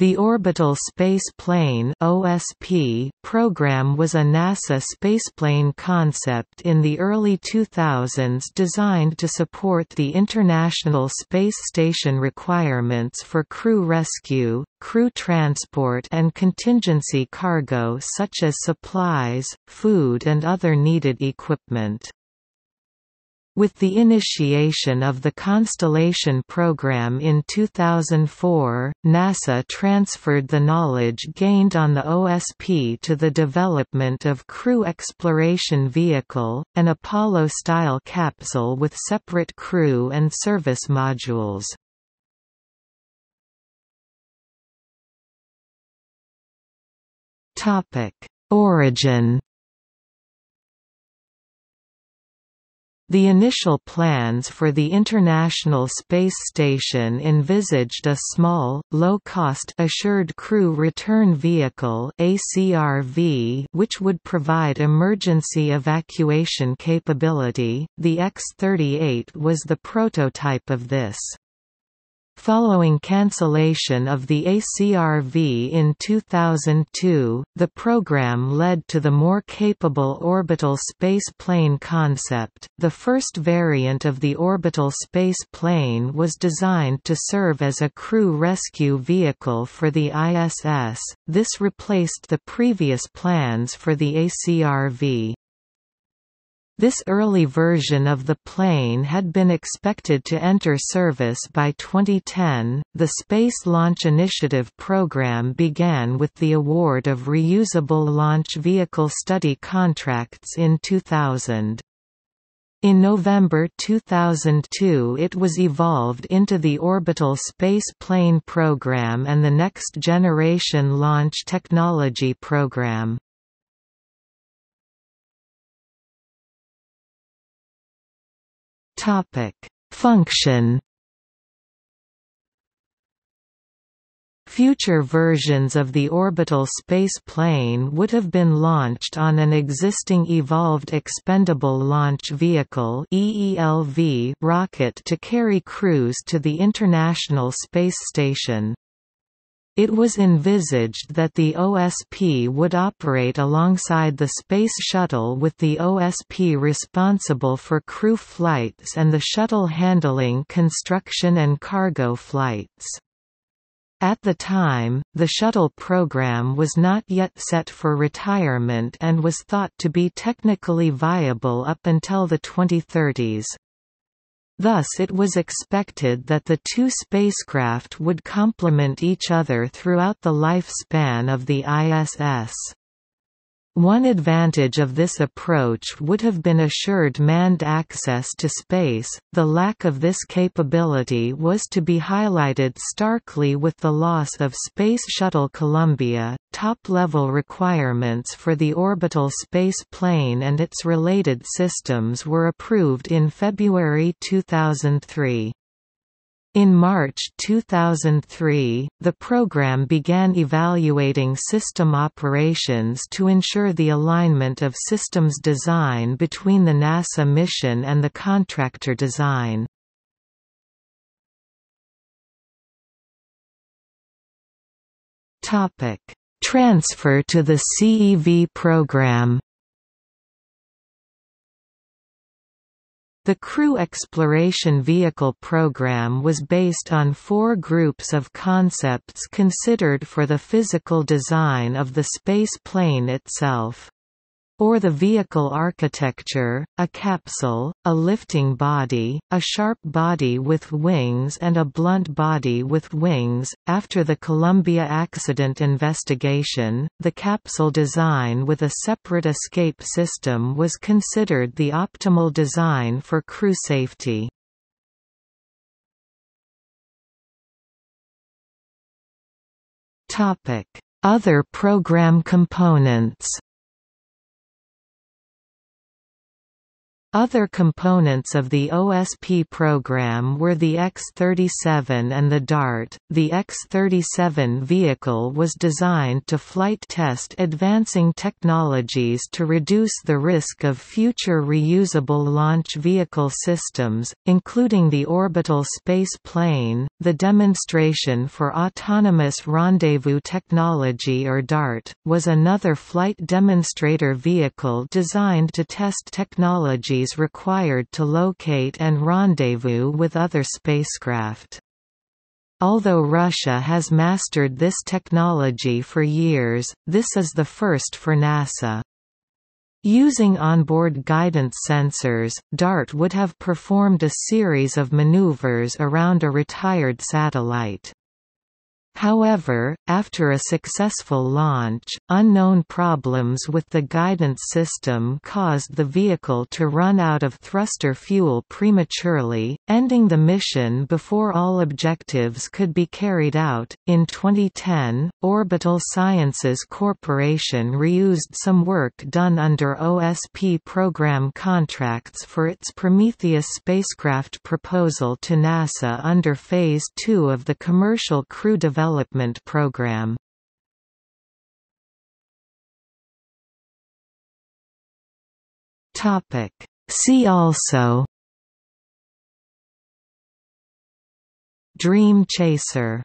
The Orbital Space Plane (OSP) program was a NASA spaceplane concept in the early 2000s designed to support the International Space Station requirements for crew rescue, crew transport and contingency cargo such as supplies, food and other needed equipment. With the initiation of the Constellation program in 2004, NASA transferred the knowledge gained on the OSP to the development of Crew Exploration Vehicle, an Apollo-style capsule with separate crew and service modules. Origin The initial plans for the International Space Station envisaged a small, low-cost Assured Crew Return Vehicle (ACRV) which would provide emergency evacuation capability. The X-38 was the prototype of this. Following cancellation of the ACRV in 2002, the program led to the more capable orbital space plane concept. The first variant of the orbital space plane was designed to serve as a crew rescue vehicle for the ISS. This replaced the previous plans for the ACRV. This early version of the plane had been expected to enter service by 2010. The Space Launch Initiative program began with the award of reusable launch vehicle study contracts in 2000. In November 2002 it was evolved into the Orbital Space Plane Program and the Next Generation Launch Technology Program. Topic: Function Future versions of the orbital space plane would have been launched on an existing Evolved Expendable Launch Vehicle rocket to carry crews to the International Space Station. It was envisaged that the OSP would operate alongside the Space Shuttle with the OSP responsible for crew flights and the shuttle handling construction and cargo flights. At the time, the shuttle program was not yet set for retirement and was thought to be technically viable up until the 2030s. Thus it was expected that the two spacecraft would complement each other throughout the lifespan of the ISS. One advantage of this approach would have been assured manned access to space, the lack of this capability was to be highlighted starkly with the loss of Space Shuttle Columbia. Top-level requirements for the orbital space plane and its related systems were approved in February 2003. In March 2003, the program began evaluating system operations to ensure the alignment of systems design between the NASA mission and the contractor design. Transfer to the CEV program The Crew Exploration Vehicle program was based on four groups of concepts considered for the physical design of the space plane itself or the vehicle architecture, a capsule, a lifting body, a sharp body with wings and a blunt body with wings. After the Columbia accident investigation, the capsule design with a separate escape system was considered the optimal design for crew safety. Other program components Other components of the OSP program were the X-37 and the DART. The X-37 vehicle was designed to flight test advancing technologies to reduce the risk of future reusable launch vehicle systems, including the orbital space plane, the Demonstration for Autonomous Rendezvous Technology or DART, was another flight demonstrator vehicle designed to test technology required to locate and rendezvous with other spacecraft. Although Russia has mastered this technology for years, this is the first for NASA. Using onboard guidance sensors, DART would have performed a series of maneuvers around a retired satellite. However, after a successful launch, unknown problems with the guidance system caused the vehicle to run out of thruster fuel prematurely, ending the mission before all objectives could be carried out. In 2010, Orbital Sciences Corporation reused some work done under OSP program contracts for its Prometheus spacecraft proposal to NASA under Phase 2 of the Commercial Crew Development Development Program. Topic. See also. Dream Chaser